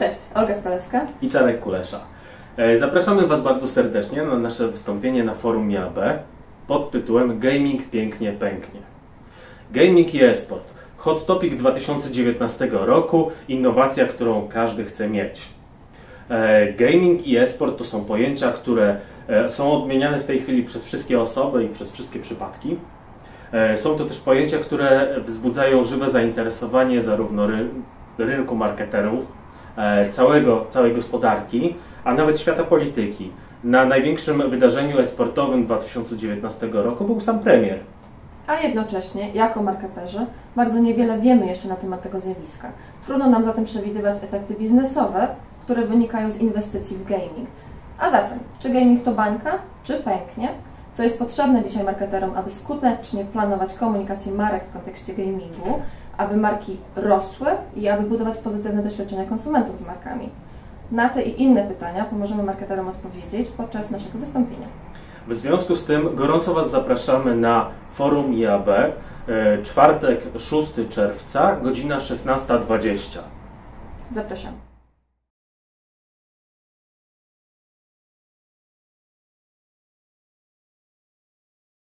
Cześć, Olga Spalewska. i Czarek Kulesza. E, Zapraszamy Was bardzo serdecznie na nasze wystąpienie na forum IAB pod tytułem Gaming pięknie pęknie. Gaming i e-sport. Hot Topic 2019 roku. Innowacja, którą każdy chce mieć. E, Gaming i e-sport to są pojęcia, które e, są odmieniane w tej chwili przez wszystkie osoby i przez wszystkie przypadki. Są to też pojęcia, które wzbudzają żywe zainteresowanie zarówno ry rynku marketerów, całego, całej gospodarki, a nawet świata polityki. Na największym wydarzeniu e-sportowym 2019 roku był sam premier. A jednocześnie, jako marketerzy, bardzo niewiele wiemy jeszcze na temat tego zjawiska. Trudno nam zatem przewidywać efekty biznesowe, które wynikają z inwestycji w gaming. A zatem, czy gaming to bańka, czy pęknie? Co jest potrzebne dzisiaj marketerom, aby skutecznie planować komunikację marek w kontekście gamingu, aby marki rosły i aby budować pozytywne doświadczenia konsumentów z markami? Na te i inne pytania pomożemy marketerom odpowiedzieć podczas naszego wystąpienia. W związku z tym gorąco Was zapraszamy na forum IAB, e, czwartek 6 czerwca, godzina 16.20. Zapraszamy.